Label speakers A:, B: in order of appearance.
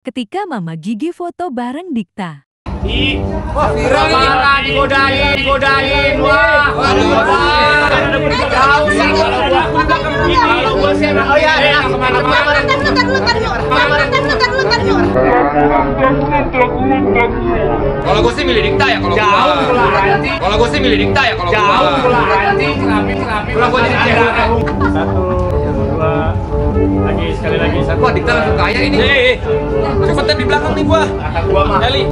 A: ketika Mama Gigi foto bareng Dikta.
B: Ih, wah viral parah digodain, digodain, wah, tahu sih kalau oh ya, ya ke
C: mana-mana. Gue sih milih Dikta ya kalau
B: Jauh lah anjing,
C: Kalau gue sih milih Dikta ya kalau
B: jauh
C: gua.
B: lah anjing, kenapa,
C: gua jadi cewek.
D: Satu, dua, lagi sekali lagi.
C: Wah Dikta langsung kaya ini.
D: Di belakang nih gua.
B: Kata gua mah,
D: Eli.